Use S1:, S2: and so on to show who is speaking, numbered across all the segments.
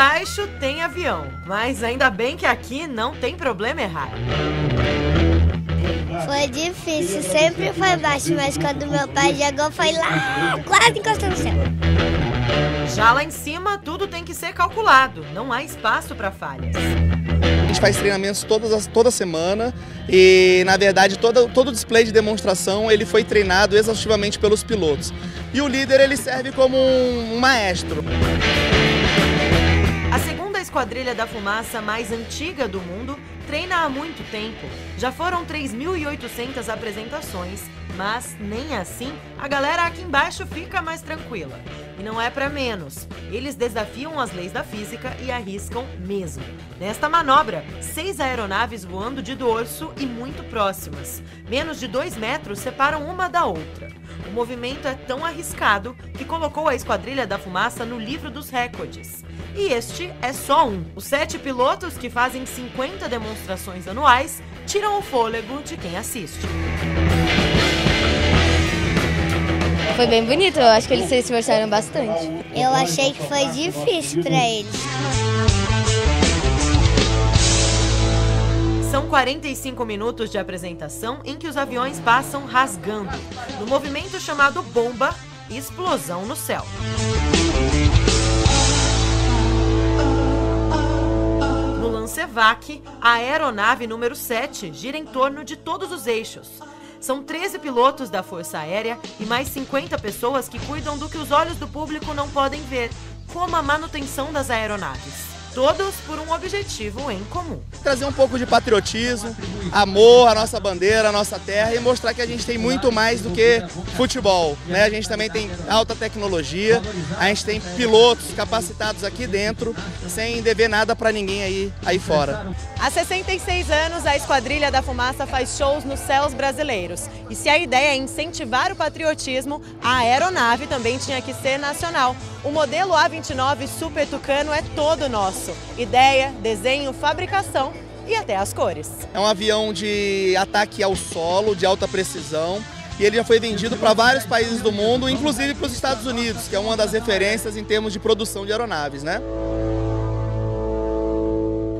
S1: embaixo tem avião, mas ainda bem que aqui não tem problema errar.
S2: Foi difícil, sempre foi baixo, mas quando meu pai jogou foi lá, quase encostando no céu.
S1: Já lá em cima, tudo tem que ser calculado, não há espaço para falhas.
S3: A gente faz treinamentos todas, toda semana e, na verdade, todo, todo o display de demonstração ele foi treinado exaustivamente pelos pilotos. E o líder ele serve como um, um maestro.
S1: Esquadrilha da fumaça mais antiga do mundo treina há muito tempo. Já foram 3.800 apresentações, mas nem assim a galera aqui embaixo fica mais tranquila. E não é para menos. Eles desafiam as leis da física e arriscam mesmo. Nesta manobra, seis aeronaves voando de dorso e muito próximas. Menos de dois metros separam uma da outra. O movimento é tão arriscado que colocou a Esquadrilha da Fumaça no livro dos recordes. E este é só um. Os sete pilotos que fazem 50 demonstrações anuais tiram o fôlego de quem assiste.
S4: Foi bem bonito, eu acho que eles se esforçaram bastante.
S2: Eu achei que foi difícil para eles.
S1: São 45 minutos de apresentação em que os aviões passam rasgando, no movimento chamado bomba explosão no céu. No Lancevac, a aeronave número 7 gira em torno de todos os eixos. São 13 pilotos da Força Aérea e mais 50 pessoas que cuidam do que os olhos do público não podem ver, como a manutenção das aeronaves. Todos por um objetivo em comum.
S3: Trazer um pouco de patriotismo, amor à nossa bandeira, à nossa terra e mostrar que a gente tem muito mais do que futebol. Né? A gente também tem alta tecnologia, a gente tem pilotos capacitados aqui dentro, sem dever nada para ninguém aí, aí fora.
S1: Há 66 anos, a Esquadrilha da Fumaça faz shows nos céus brasileiros. E se a ideia é incentivar o patriotismo, a aeronave também tinha que ser nacional. O modelo A29 Super Tucano é todo nosso. Ideia, desenho, fabricação e até as cores.
S3: É um avião de ataque ao solo, de alta precisão. E ele já foi vendido para vários países do mundo, inclusive para os Estados Unidos, que é uma das referências em termos de produção de aeronaves, né?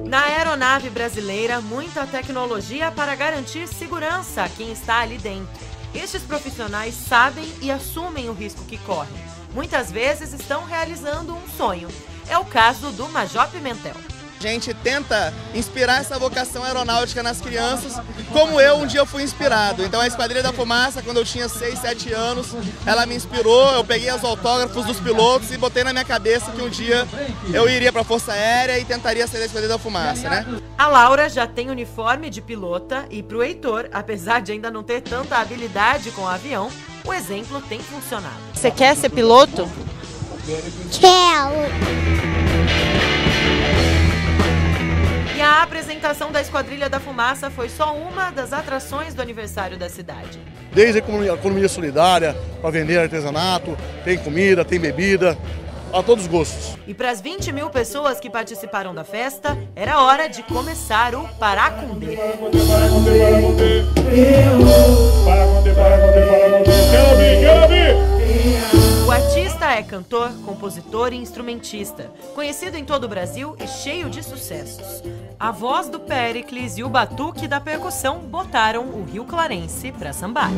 S1: Na aeronave brasileira, muita tecnologia para garantir segurança a quem está ali dentro. Estes profissionais sabem e assumem o risco que correm. Muitas vezes estão realizando um sonho. É o caso do Major Pimentel.
S3: A gente tenta inspirar essa vocação aeronáutica nas crianças, como eu um dia fui inspirado. Então a Esquadrilha da Fumaça, quando eu tinha 6, 7 anos, ela me inspirou, eu peguei os autógrafos dos pilotos e botei na minha cabeça que um dia eu iria para a Força Aérea e tentaria ser da Esquadrilha da Fumaça, né?
S1: A Laura já tem uniforme de pilota e pro Heitor, apesar de ainda não ter tanta habilidade com o avião, o exemplo tem funcionado. Você quer ser piloto?
S2: Quero.
S1: A apresentação da Esquadrilha da Fumaça foi só uma das atrações do aniversário da cidade.
S5: Desde a economia, a economia solidária, para vender artesanato, tem comida, tem bebida, a todos os gostos.
S1: E para as 20 mil pessoas que participaram da festa, era hora de começar o Paracundê. É cantor, compositor e instrumentista, conhecido em todo o Brasil e cheio de sucessos. A voz do Pericles e o batuque da percussão botaram o Rio Clarense para sambar.